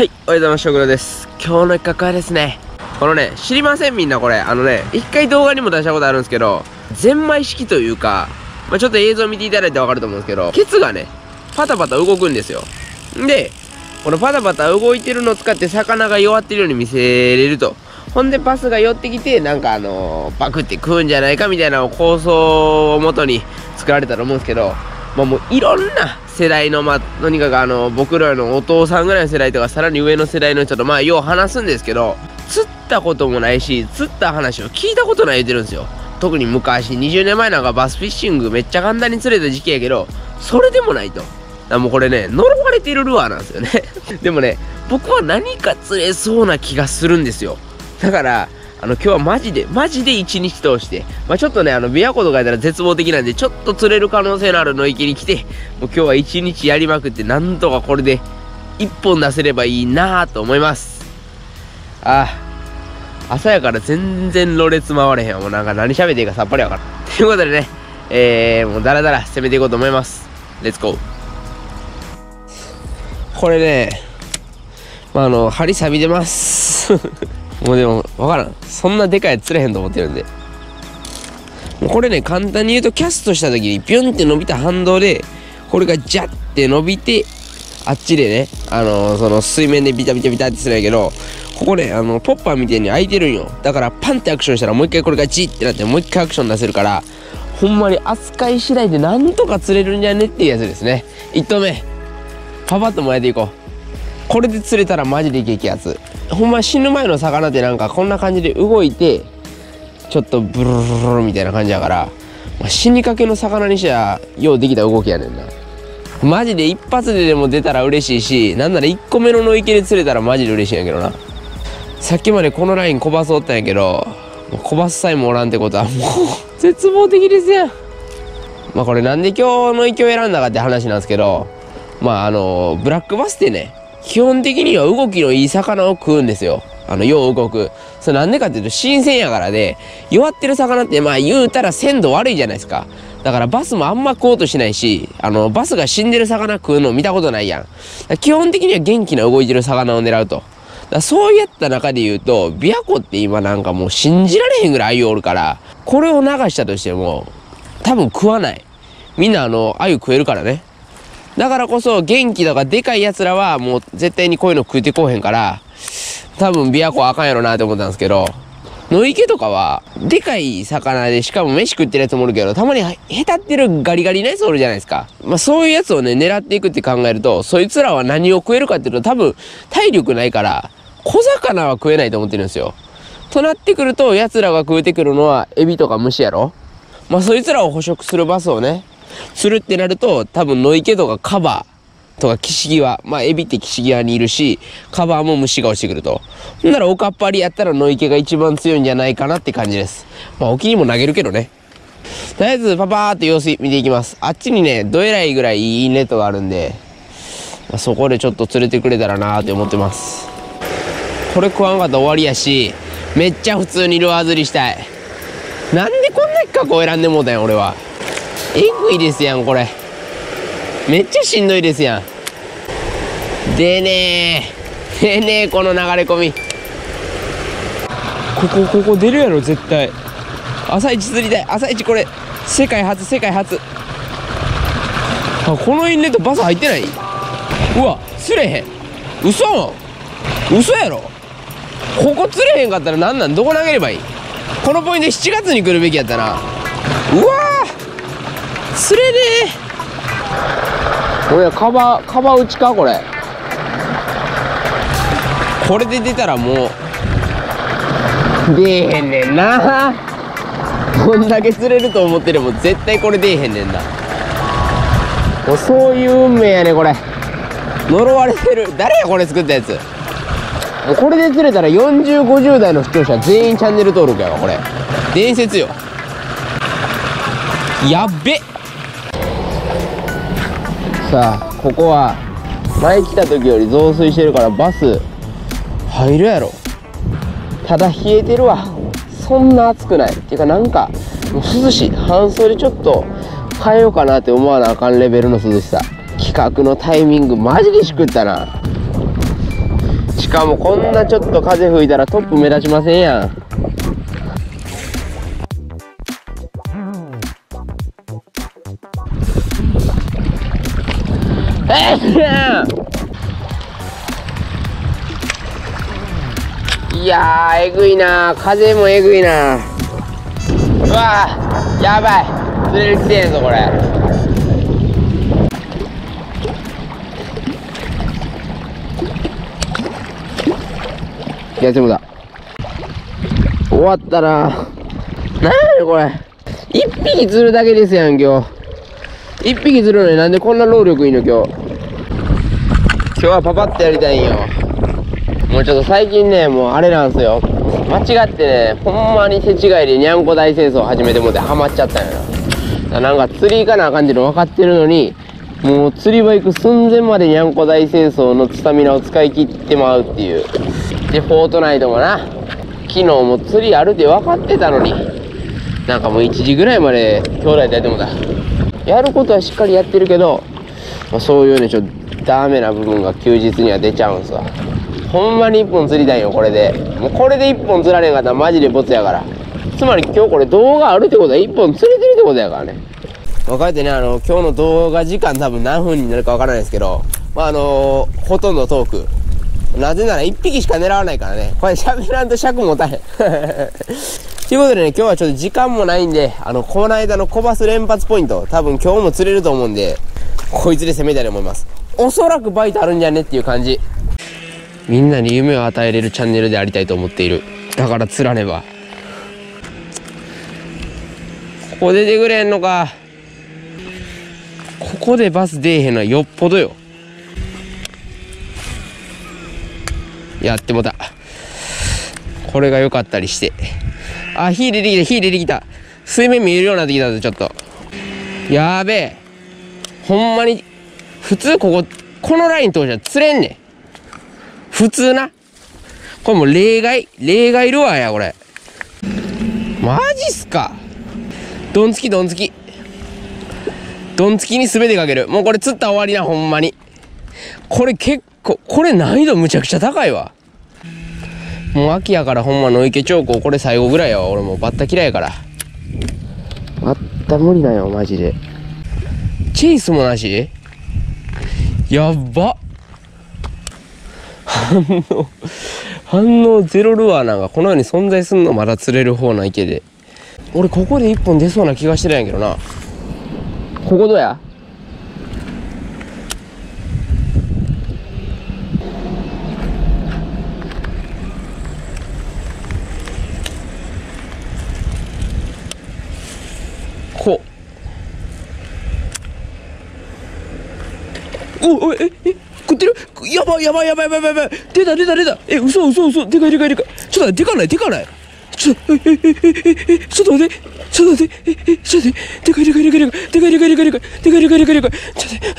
はい、おはようございます。食堂です。今日の企画はですね、このね、知りませんみんなこれ。あのね、一回動画にも出したことあるんですけど、ゼンマイ式というか、まあ、ちょっと映像見ていただいてわかると思うんですけど、ケツがね、パタパタ動くんですよ。んで、このパタパタ動いてるのを使って魚が弱ってるように見せれると。ほんでバスが寄ってきて、なんかあのー、バクって食うんじゃないかみたいな構想をもとに作られたと思うんですけど、まあもういろんな世代の、まあ、とにかくあの、僕らのお父さんぐらいの世代とか、さらに上の世代の人と、まあ、よう話すんですけど、釣ったこともないし、釣った話を聞いたことない言ってるんですよ。特に昔、20年前なんかバスフィッシングめっちゃ簡単に釣れた時期やけど、それでもないと。だもうこれね、呪われてるルアーなんですよね。でもね、僕は何か釣れそうな気がするんですよ。だから、あの、今日はマジで、マジで一日通して、まあちょっとね、あの、琵琶湖とかやったら絶望的なんで、ちょっと釣れる可能性のある野池に来て、もう今日は一日やりまくって、なんとかこれで、一本出せればいいなぁと思います。ああ、朝やから全然ろれつ回れへん。もうなんか何喋っていいかさっぱりわからん。ということでね、えー、もうダラダラ攻めていこうと思います。レッツゴー。これね、まあ、あの、針錆びてます。もうでも、わからん。そんなでかいやつ釣れへんと思ってるんで。もうこれね、簡単に言うと、キャストした時に、ピュンって伸びた反動で、これがジャッて伸びて、あっちでね、あのーその水面でビタビタビタってするんやけど、ここね、あの、ポッパーみたいに開いてるんよ。だから、パンってアクションしたら、もう一回これがジッってなって、もう一回アクション出せるから、ほんまに扱い次第でなんとか釣れるんじゃねっていうやつですね。一投目、パパッと燃えていこう。これで釣れたらマジで激アツ。ほんま死ぬ前の魚ってなんかこんな感じで動いてちょっとブルルルルみたいな感じやから、まあ死にかけの魚にしちゃようできた動きやねんな。マジで一発ででも出たら嬉しいしなんなら1個目の野池で釣れたらマジで嬉しいんやけどな。さっきまでこのライン小バスおったんやけどもう小バスさえもおらんってことはもう絶望的ですやん。まあこれなんで今日の池を選んだかって話なんですけどまああのブラックバスってね。基本的には動きのいい魚を食うんですよ。あの、よう動く。それなんでかっていうと新鮮やからで、弱ってる魚ってまあ言うたら鮮度悪いじゃないですか。だからバスもあんま食おうとしないし、あの、バスが死んでる魚食うの見たことないやん。基本的には元気な動いてる魚を狙うと。だそうやった中で言うと、琵琶湖って今なんかもう信じられへんぐらい鮎おるから、これを流したとしても、多分食わない。みんなあの、鮎食えるからね。だからこそ元気とからでかい奴らはもう絶対にこういうの食うてこうへんから、多分琵琶湖あかんやろなって思ったんですけど、野池とかは、でかい魚で、しかも飯食ってるやつもおるけど、たまにへたってるガリガリなやつおるじゃないですか。まあそういうやつをね、狙っていくって考えると、そいつらは何を食えるかっていうと、多分体力ないから、小魚は食えないと思ってるんですよ。となってくると、奴らが食うてくるのは、エビとか虫やろまあそいつらを捕食するバスをね、するってなると、多分野池とかカバーとかキシギワ。まあエビってキシギワにいるし、カバーも虫が落ちてくると。ほんならおかっぱりやったら野池が一番強いんじゃないかなって感じです。まあ沖にも投げるけどね。とりあえずパパーって様子見ていきます。あっちにね、どえらいぐらいいいネットがあるんで、まあ、そこでちょっと連れてくれたらなーって思ってます。これ食わんかったら終わりやし、めっちゃ普通にルアー釣りしたい。なんでこんな企画を選んでもうたんや、俺は。えぐいですやん、これ。めっちゃしんどいですやん。でねー。でねー、この流れ込み。ここ、ここ出るやろ、絶対。朝一釣りたい。朝一これ、世界初、世界初。あ、このインレットバス入ってない？うわ、釣れへん。嘘嘘やろここ釣れへんかったらなんなん？どこ投げればいい？このポイント7月に来るべきやったなうわー釣れねえこれカバカバ打ちかこれ。これで出たらもう。出えへんねんな。こんだけ釣れると思ってるもん絶対これ出えへんねんな。もうそういう運命やねこれ。呪われてる。誰やこれ作ったやつ。これで釣れたら4050代の視聴者全員チャンネル登録やわこれ。伝説よ。やっべさここは前来た時より増水してるからバス入るやろ。ただ冷えてるわ。そんな暑くない。っていうかなんかもう涼しい。半袖ちょっと変えようかなって思わなあかんレベルの涼しさ。企画のタイミングマジでしくったな。しかもこんなちょっと風吹いたらトップ目立ちませんやん。えいやえぐいな風もえぐいなうわーやばい。釣れる来てんぞこれ。いやでもだ。終わったななんやねんこれ。一匹釣るだけですやん今日。一匹釣るのになんでこんな労力いいの今日。今日はパパッとやりたいんよ。もうちょっと最近ねもうあれなんすよ。間違ってねほんまに手違いでにゃんこ大戦争始めてもうてハマっちゃったんやななんか釣り行かなあかんっての分かってるのにもう釣り場行く寸前までにゃんこ大戦争のスタミナを使い切ってまうっていう。でフォートナイトもな昨日も釣りあるって分かってたのに。なんかもう1時ぐらいまで兄弟でやってもうた。やることはしっかりやってるけど、まあ、そういうねちょっとダメな部分が休日には出ちゃうんすわ。ほんまに1本釣りたいよこれで。もうこれで1本釣られんかったらマジでボツやから。つまり今日これ動画あるってことは1本釣れてるってことやからね。分かってねあの今日の動画時間多分何分になるか分からないですけどまああのほとんどトーク。なぜなら1匹しか狙わないからね。これ喋らんと尺持たへん。ということでね、今日はちょっと時間もないんで、あの、この間の小バス連発ポイント、多分今日も釣れると思うんで、こいつで攻めたいと思います。おそらくバイトあるんじゃねっていう感じ。みんなに夢を与えれるチャンネルでありたいと思っている。だから釣らねば。ここ出てくれんのか。ここでバス出えへんのはよっぽどよ。やってもた。これが良かったりして。あ、火出てきた、火出てきた。水面見えるようになってきたぞ、ちょっと。やべえ。ほんまに、普通ここ、このライン通したら釣れんねん。普通な。これもう例外、例外ルアーや、これ。マジっすか。ドンつき、ドンつき。ドンつきに全てかける。もうこれ釣ったら終わりな、ほんまに。これ結構、これ難易度むちゃくちゃ高いわ。もう秋やからほんま野池長江これ最後ぐらいやわ俺もうバッタ嫌いやからバッタ無理だよマジでチェイスもなし？やっば。反応反応ゼロルアーなんかこの世に存在すんのまだ釣れる方な池で。俺ここで一本出そうな気がしてないんやけどな。ここどうや？こうおおええ食ってるやばいやばいやばいやばいやばい出た出た出たえ嘘嘘嘘でかいでかいでかいちょっと待ってでかないでかないちょっとえええええちょっと待ってちょっと待ってええちょっと待ってでかいでかいでかいでかいでかいでかいでかいでかいでかいでかいでかいでかいちょっと待っ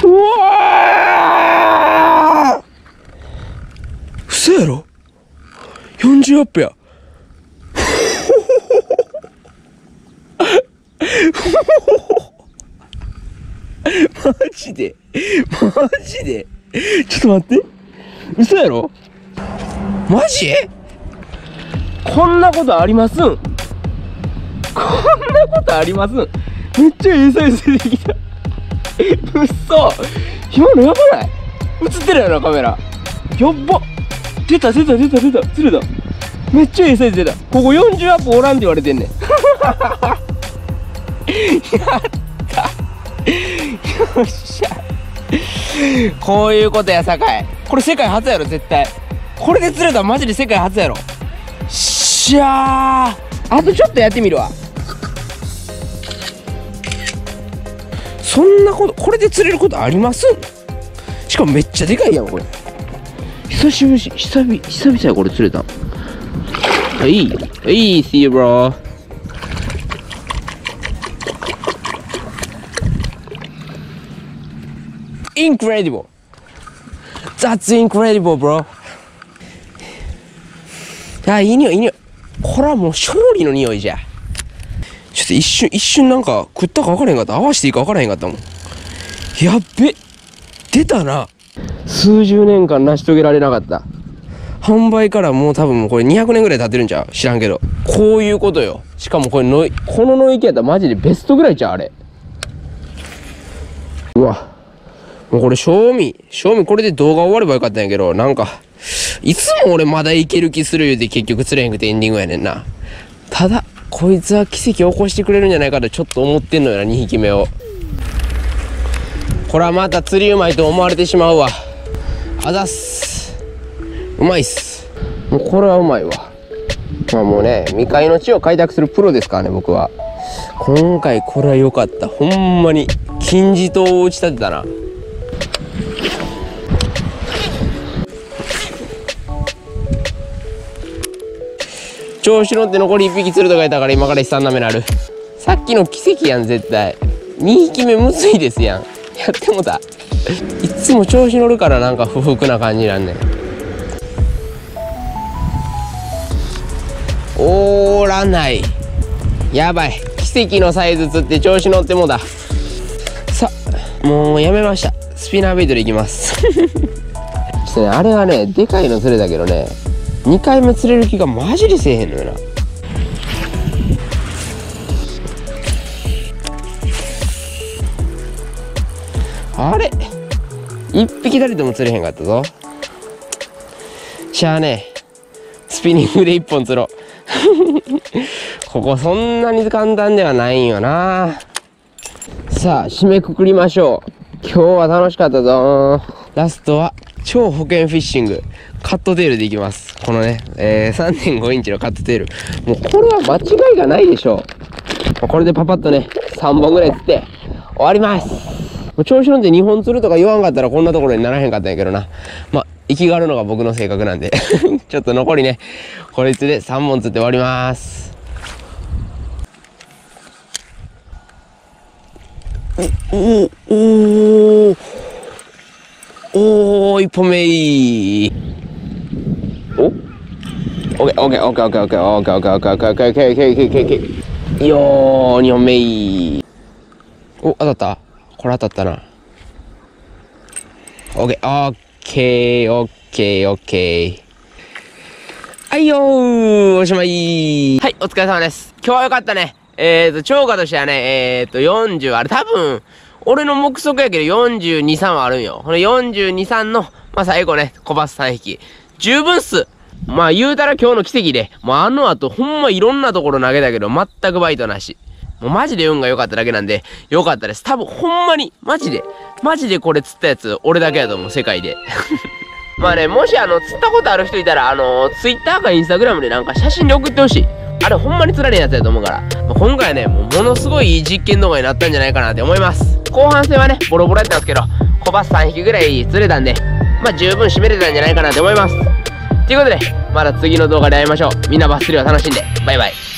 てうわー嘘やろ40アップやマジで？マジで？ちょっと待って。嘘やろ？マジ？こんなことありますん？こんなことありますん？めっちゃええサイズ出てきた。え嘘！今のやばない？映ってるやろカメラ。やっば！出た出た出た出た釣れためっちゃええサイズ出た。ここ40アップおらんって言われてんねん。やったよっしゃこういうことやさかいこれ世界初やろ絶対。これで釣れたらマジで世界初やろ。しゃー。あとちょっとやってみるわ。そんなことこれで釣れることあります？しかもめっちゃでかいやんこれ。久しぶり久々久々やこれ釣れた。はいいい see you bro incredible. That's incredible bro. あいい匂いいい匂いこれはもう勝利の匂いじゃちょっと一瞬一瞬なんか食ったか分からへんかった合わせていいか分からへんかったもんやっべ出たな数十年間成し遂げられなかった販売からもう多分もうこれ200年ぐらい経ってるんちゃう知らんけどこういうことよしかもこれのこの野池やったらマジでベストぐらいちゃうあれうわもうこれ賞味賞味これで動画終わればよかったんやけどなんかいつも俺まだいける気する言うて結局釣れへんくてエンディングやねんな。ただこいつは奇跡を起こしてくれるんじゃないかとちょっと思ってんのよな2匹目を。これはまた釣りうまいと思われてしまうわ。あざっす。うまいっす。もうこれはうまいわ。まあもうね未開の地を開拓するプロですからね僕は。今回これは良かった。ほんまに。金字塔を打ち立てたな。調子乗って残り1匹釣るとか言ったから今から3な目なるさっきの奇跡やん絶対。2匹目むずいですやん。やってもた。いつも調子乗るからなんか不服な感じなんねん。おーらない。やばい。奇跡のサイズ釣って調子乗ってもだ。さもうやめました。スピナーベイトでいきます。ちょっとねあれはねでかいの釣れたけどね。2回目釣れる気がマジでせえへんのよな。あれ？1匹たりとも釣れへんかったぞ。しゃあねスピニングで1本釣ろう。ここそんなに簡単ではないんよな。さあ締めくくりましょう。今日は楽しかったぞ。ラストは超保険フィッシング。カットテールでいきます。このね、えー、3.5インチのカットテール。もうこれは間違いがないでしょう。これでパパッとね3本ぐらい釣って終わります。調子乗って2本釣るとか言わんかったらこんなところにならへんかったんやけどな。まあ息があるのが僕の性格なんで。ちょっと残りねこいつで3本釣って終わります。おおおおお一本目いいお？オッケーオッケーオッケーオッケーオッケーオッケーオッケーオッケーオッケーオッケーオッケーオッケーオッケーオッケーオッケーよー2本目お当たった？これ当たったな。オッケーオッケーオッケーオッケーはいよーおしまい。はいお疲れ様です。今日はよかったね。えーと超過としてはねえーと40あれ多分俺の目測やけど42、3はあるんよ。この42、3の、まあ、最後ね、小バス3匹。十分っす。まあ、言うたら今日の奇跡で、もうあの後、ほんまいろんなところ投げたけど、全くバイトなし。もうマジで運が良かっただけなんで、良かったです。多分、ほんまに、マジで、マジでこれ釣ったやつ、俺だけやと思う、世界で。まあね、もしあの、釣ったことある人いたら、あの、ツイッターかインスタグラムでなんか写真で送ってほしい。あれほんまに釣られんやつやと思うから、まあ、今回はね、もうものすごいいい実験動画になったんじゃないかなって思います。後半戦はね、ボロボロやったんですけど、小バス3匹ぐらい釣れたんで、まあ十分締めれたんじゃないかなって思います。ということで、また次の動画で会いましょう。みんなバス釣りを楽しんで。バイバイ。